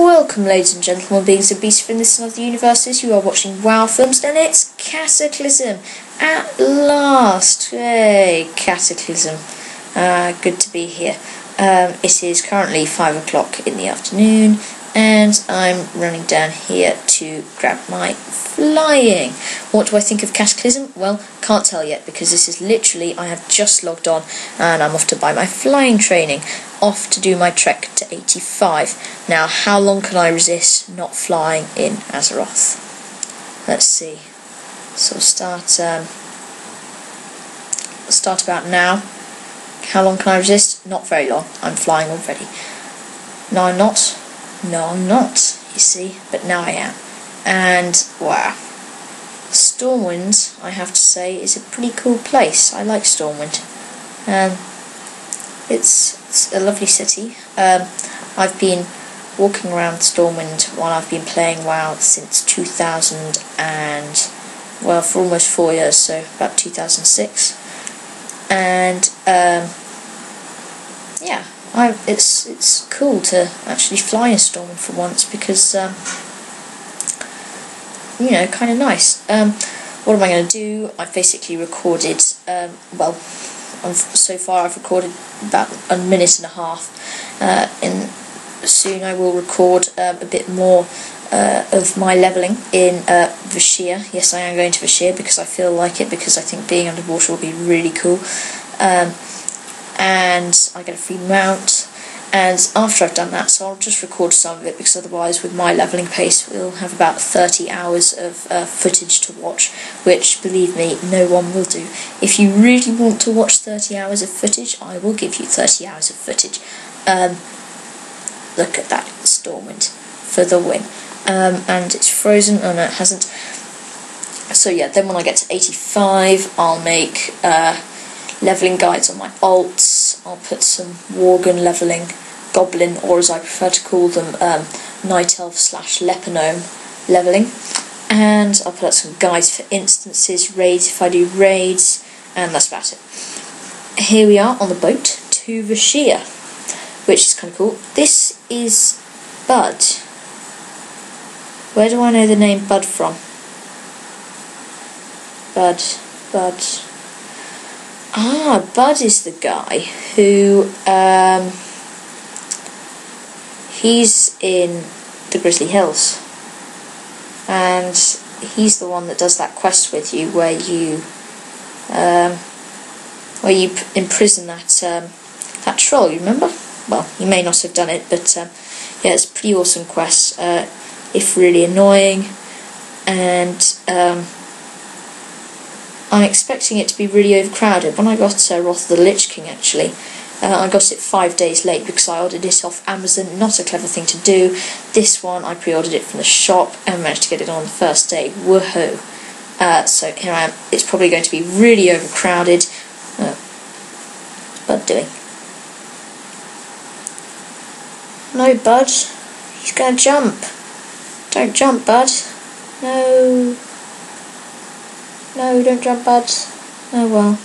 Welcome, ladies and gentlemen, beings of beasts from this and other universes. You are watching WoW films, and it's Cataclysm at last. Hey, Cataclysm. Uh, good to be here. Um, it is currently five o'clock in the afternoon, and I'm running down here to grab my flying. What do I think of Cataclysm? Well, can't tell yet because this is literally I have just logged on and I'm off to buy my flying training, off to do my trek to 85. Now, how long can I resist not flying in Azeroth? Let's see. So we'll start um, start about now. How long can I resist? Not very long. I'm flying already. No, I'm not. No, I'm not, you see, but now I am. And wow. Stormwind, I have to say, is a pretty cool place. I like Stormwind. Um, it's, it's a lovely city. Um, I've been walking around Stormwind while I've been playing WoW since 2000 and, well, for almost four years, so about 2006. And, um, yeah, I, it's it's cool to actually fly a storm for once because um, you know kind of nice. Um, what am I going to do? I've basically recorded um, well. so far, I've recorded about a minute and a half. Uh, and soon, I will record um, a bit more uh, of my leveling in uh, Vashj'ir. Yes, I am going to Vashj'ir because I feel like it because I think being underwater will be really cool. Um, and I get a free mount. And after I've done that, so I'll just record some of it because otherwise, with my leveling pace, we'll have about 30 hours of uh, footage to watch, which, believe me, no one will do. If you really want to watch 30 hours of footage, I will give you 30 hours of footage. Um, look at that, Stormwind for the win. Um, and it's frozen, oh no, it hasn't. So yeah, then when I get to 85, I'll make. Uh, leveling guides on my alts. I'll put some Worgen leveling, Goblin, or as I prefer to call them, um, Night Elf slash Leper Gnome leveling. And I'll put out some guides for instances, raids if I do raids, and that's about it. Here we are on the boat to Vashj'ir, which is kind of cool. This is Bud. Where do I know the name Bud from? Bud, Bud. Ah, Bud is the guy who um, he's in the Grizzly Hills, and he's the one that does that quest with you, where you um, where you imprison that um, that troll. You remember? Well, you may not have done it, but um, yeah, it's a pretty awesome quest. Uh, if really annoying, and um, I'm expecting it to be really overcrowded. When I got uh, Wrath of the Lich King, actually, uh, I got it five days late because I ordered it off Amazon. Not a clever thing to do. This one, I pre-ordered it from the shop and managed to get it on the first day. Woohoo! Uh, so here I am. It's probably going to be really overcrowded. Uh, Bud doing? No, Bud. He's going to jump. Don't jump, Bud. No. No, don't jump, Bud. Oh well.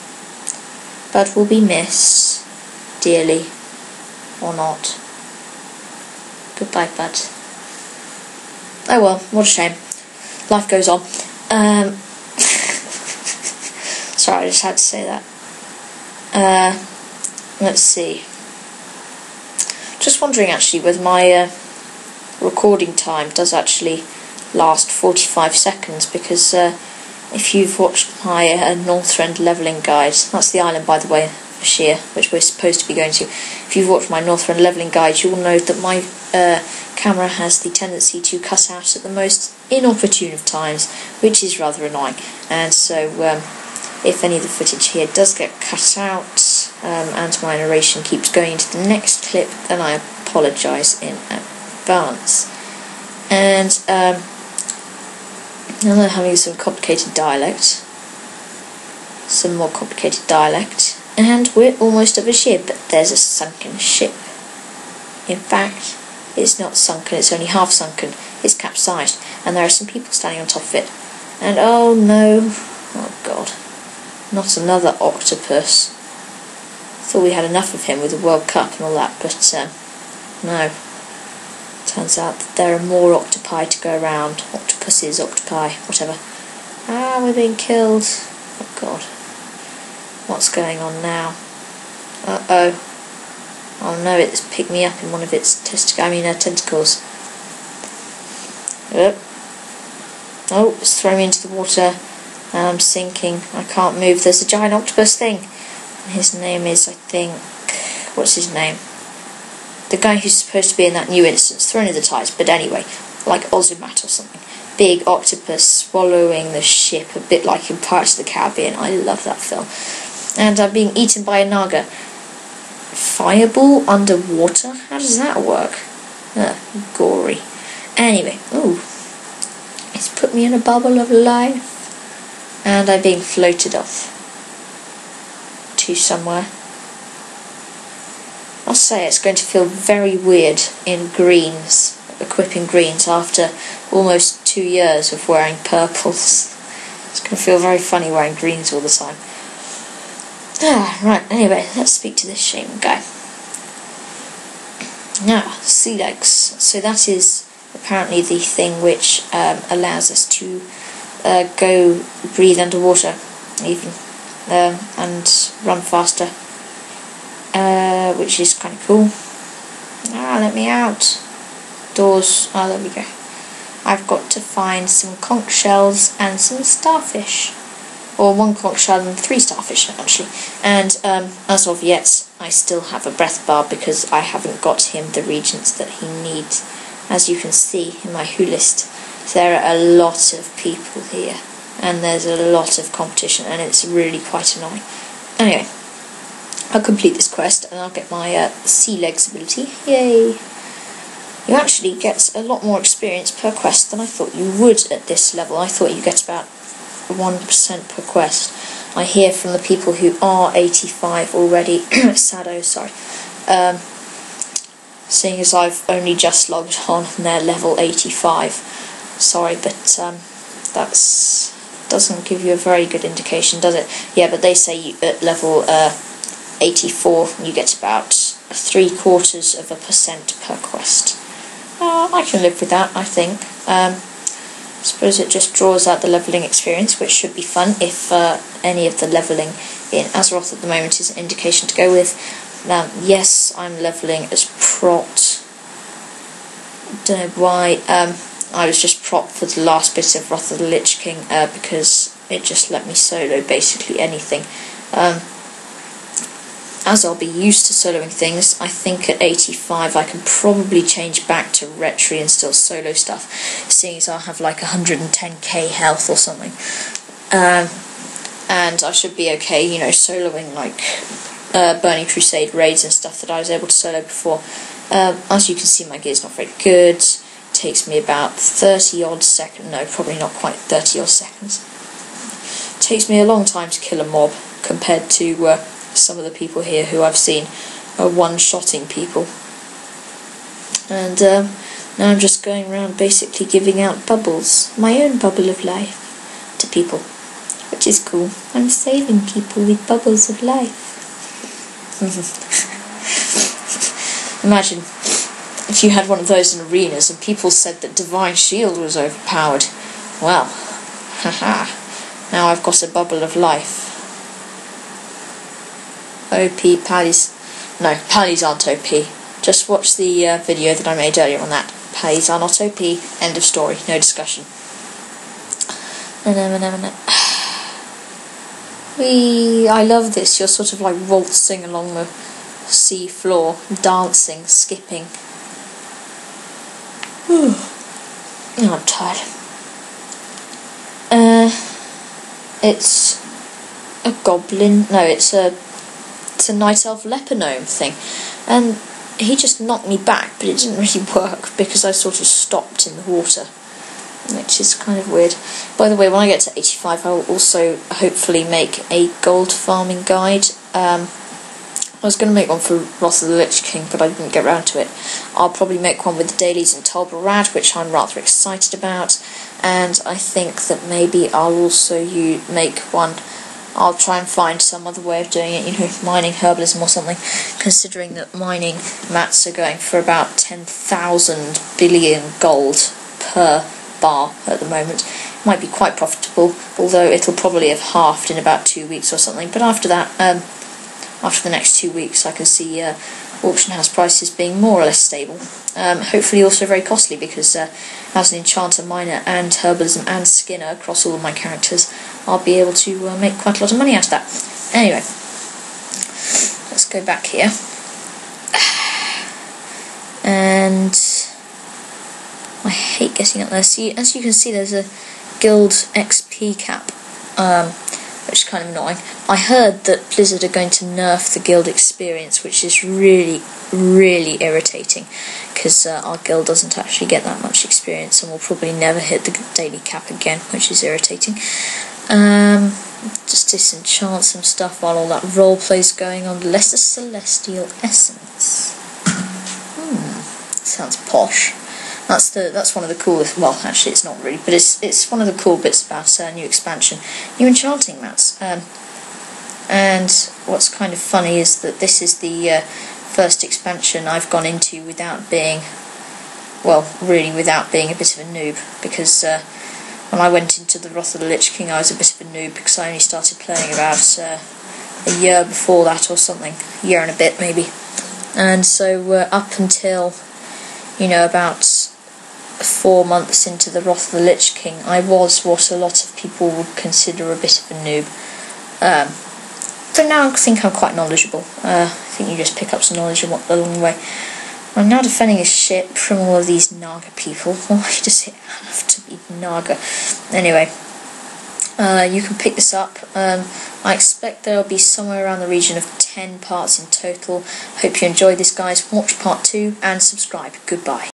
Bud will be missed. Dearly. Or not. Goodbye, Bud. Oh well, what a shame. Life goes on. Um, sorry, I just had to say that. Uh, let's see. Just wondering actually whether my uh, recording time does actually last 45 seconds because uh, if you've watched my uh, Northrend levelling guide, that's the island by the way, Vashj'ir, which we're supposed to be going to. If you've watched my Northrend levelling guide, you'll know that my uh, camera has the tendency to cut out at the most inopportune of times, which is rather annoying. And so, um, if any of the footage here does get cut out um, and my narration keeps going into the next clip, then I apologise in advance. And um, now they're having some complicated dialect. Some more complicated dialect. And we're almost at a ship, but there's a sunken ship. In fact, it's not sunken, it's only half sunken. It's capsized, and there are some people standing on top of it. And oh no, oh god, not another octopus. Thought we had enough of him with the World Cup and all that, but uh, no. Turns out that there are more octopi to go around. Octopuses, octopi, whatever. Ah, we're being killed. Oh god. What's going on now? Uh-oh. Oh no, it's picked me up in one of its testicles, I mean uh, tentacles. Yep. Oh, it's thrown me into the water and I'm sinking. I can't move. There's a giant octopus thing. His name is, I think, what's his name? The guy who's supposed to be in that new instance, Throne of the Tides, but anyway, like Ozumat or something. Big octopus swallowing the ship, a bit like in Pirates of the Caribbean. I love that film. And I'm being eaten by a naga. Fireball underwater? How does that work? Uh, gory. Anyway, ooh. It's put me in a bubble of life. And I'm being floated off to somewhere. I'll say it's going to feel very weird in greens, equipping greens after almost two years of wearing purples. It's going to feel very funny wearing greens all the time. Ah, right, anyway, let's speak to this shaman guy. Now, sea legs. So that is apparently the thing which um, allows us to uh, go breathe underwater, even, uh, and run faster, uh, which is kind of cool. Ah, let me out. Doors. Ah, there we go. I've got to find some conch shells and some starfish. Or one conch shell and three starfish, actually. And um, as of yet, I still have a breath bar because I haven't got him the reagents that he needs. As you can see in my who list, there are a lot of people here. And there's a lot of competition, and it's really quite annoying. Anyway, I'll complete this quest and I'll get my uh, sea legs ability. Yay! You actually get a lot more experience per quest than I thought you would at this level. I thought you get about 1% per quest. I hear from the people who are 85 already, Sado, sorry, um, seeing as I've only just logged on and they're level 85. Sorry, but um, that's doesn't give you a very good indication, does it? Yeah, but they say you, at level uh, 84 you get about three quarters of a percent per quest. Uh, I can live with that, I think. Um, I suppose it just draws out the levelling experience, which should be fun if uh, any of the levelling in Azeroth at the moment is an indication to go with. Now, yes, I'm levelling as prot. Don't know why. Um, I was just prot for the last bit of Wrath of the Lich King uh, because it just let me solo basically anything. Um, as I'll be used to soloing things, I think at 85 I can probably change back to Retri and still solo stuff, seeing as I'll have like 110k health or something. Um, and I should be okay, you know, soloing like uh, Burning Crusade raids and stuff that I was able to solo before. Um, as you can see, my gear's not very good. It takes me about 30 odd seconds, no, probably not quite 30 odd seconds. It takes me a long time to kill a mob compared to. Uh, some of the people here who I've seen are one-shotting people. And um, now I'm just going around basically giving out bubbles, my own bubble of life, to people, which is cool. I'm saving people with bubbles of life. Imagine if you had one of those in arenas and people said that Divine Shield was overpowered. Well, haha, now I've got a bubble of life. OP pallies. No, pallies aren't OP. Just watch the uh, video that I made earlier on that. Pallies are not OP. End of story. No discussion. We, I love this. You're sort of like waltzing along the sea floor, dancing, skipping. oh, I'm tired. Uh, it's a goblin. No, it's a it's a night elf leper gnome thing, and he just knocked me back, but it didn't really work because I sort of stopped in the water, which is kind of weird. By the way, when I get to 85, I will also hopefully make a gold farming guide. Um, I was going to make one for Wrath of the Lich King, but I didn't get round to it. I'll probably make one with the dailies in Tol Barad, which I'm rather excited about, and I think that maybe I'll also make one I'll try and find some other way of doing it, you know, mining herbalism or something, considering that mining mats are going for about 10,000 billion gold per bar at the moment. It might be quite profitable, although it'll probably have halved in about two weeks or something. But after that, um, after the next two weeks, I can see uh, auction house prices being more or less stable. Um, hopefully also very costly because uh, as an enchanter, miner and herbalism and skinner across all of my characters, I'll be able to uh, make quite a lot of money out of that. Anyway, let's go back here. And I hate getting up there. See, as you can see, there's a guild XP cap. Um, which is kind of annoying. I heard that Blizzard are going to nerf the guild experience, which is really, really irritating because uh, our guild doesn't actually get that much experience and we'll probably never hit the daily cap again, which is irritating. Um, just disenchant some stuff while all that role is going on. Lesser Celestial Essence. Hmm, sounds posh. That's the that's one of the coolest. Well, actually, it's not really, but it's it's one of the cool bits about uh, new expansion, new enchanting mats. Um, and what's kind of funny is that this is the uh, first expansion I've gone into without being, well, really without being a bit of a noob, because uh, when I went into the Wrath of the Lich King, I was a bit of a noob because I only started playing about uh, a year before that or something, a year and a bit maybe. And so uh, up until, you know, about four months into the Wrath of the Lich King, I was what a lot of people would consider a bit of a noob. Um, but now I think I'm quite knowledgeable. Uh, I think you just pick up some knowledge along the way. I'm now defending a ship from all of these Naga people. Why does it have to be Naga? Anyway, uh, you can pick this up. Um, I expect there will be somewhere around the region of 10 parts in total. Hope you enjoyed this, guys. Watch part 2 and subscribe. Goodbye.